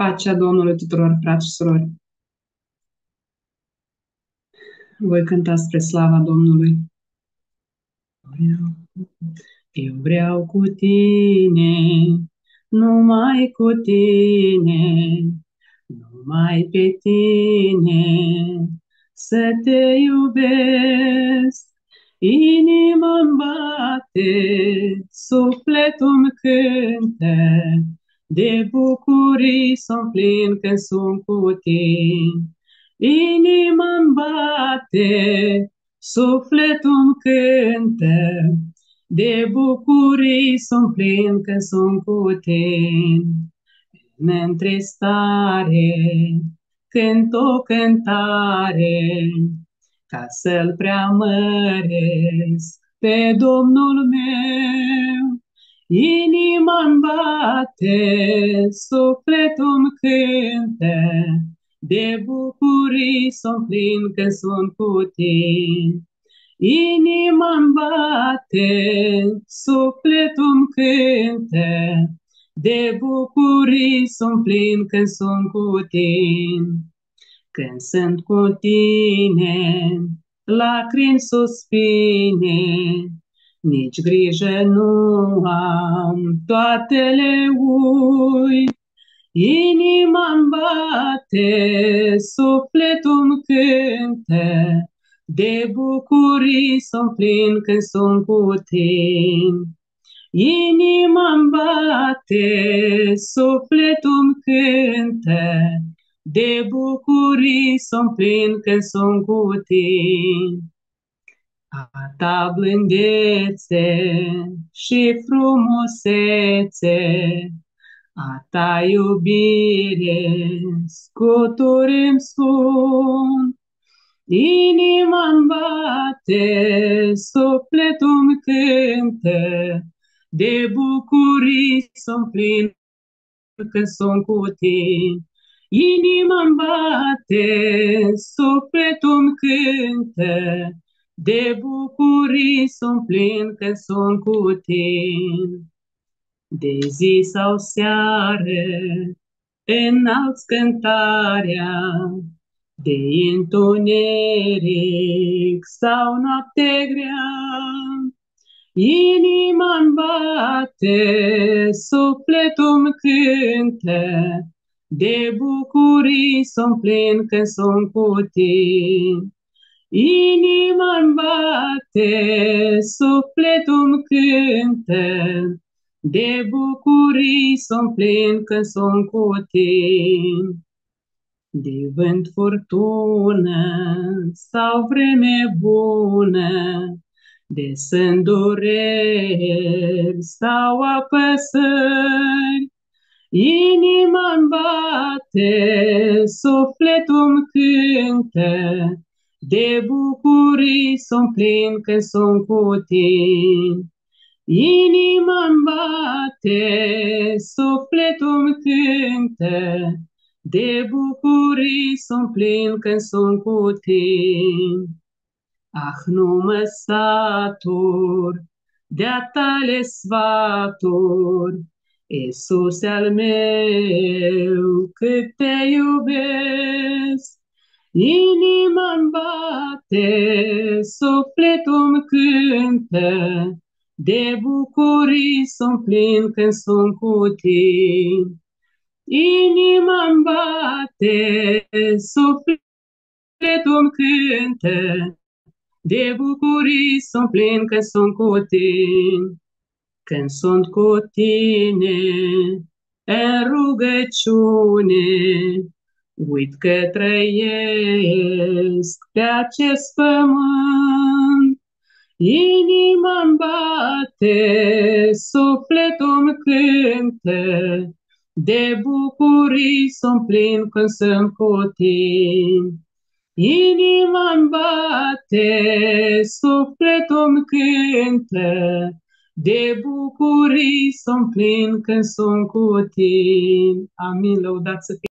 Pacea Domnului tuturor, frați și surori. Voi cânta spre slava Domnului. Eu vreau cu tine, numai cu tine, numai pe tine, să te iubesc. Inima-mi bate, sufletul-mi cântă, de bucurii sunt plin când sunt cu tine. Inima-mi bate, sufletul-mi cântă, de bucurii sunt plin când sunt cu tine. În întristare cânt o cântare, ca să-L preamăresc pe Domnul meu. Inima-mi bate, sufletul-mi cântă, de bucurii sunt plin că sunt cu tine. Inima-mi bate, sufletul-mi cântă, de bucurii sunt plin când sunt cu tine. Când sunt cu tine, lacrimi suspine, nici grijă nu am, toate le ui. Inima-mi bate, sufletul-mi cântă, de bucurii sunt plin când sunt cu tine. Inima-mi bate, sufletul-mi cântă, de bucurii sunt plin când sunt cu tine. A ta blândețe și frumusețe, a ta iubire scuturi-mi sunt. Inima-mi bate, sufletul-mi cântă, de bucurii sunt plin când sunt cu tine. Inima-mi bate, sufletul-mi cântă, de bucurii sunt plin când sunt cu tine. De zi sau seară, înalți cântarea, de întuneric sau noapte grea. Inima-mi bate, sufletul-mi cântă, de bucurii sunt plin când sunt cu tine. Inima-mi bate, sufletul-mi cântă, de bucurii sunt plin când sunt cu tine. De vânt furtună sau vreme bună, de sândureri sau apăsări, Inima-mi bate, sufletul-mi cântă, de bucurii sunt plin când sunt cu tine. Inima-mi bate, sufletul-mi cântă, de bucurii sunt plin când sunt cu tine. Ah, nu mă satur de-a tale sfaturi, Iisus al meu, cât te iubesc, inima-mi bate, sufletul-mi cântă, de bucurii sunt plin când sunt cu tine. Inima-mi bate, sufletul-mi cântă, de bucurii sunt plin când sunt cu tine. Când sunt cu tine în rugăciune, uit că trăiesc pe acest pământ. Inima-mi bate, sufletul-mi cântă, de bucurii sunt plin când sunt cu tine. Inima-mi bate, sufletul-mi cântă, de bucurii sunt plin când sunt cu tine. Amin, lăudați să fie.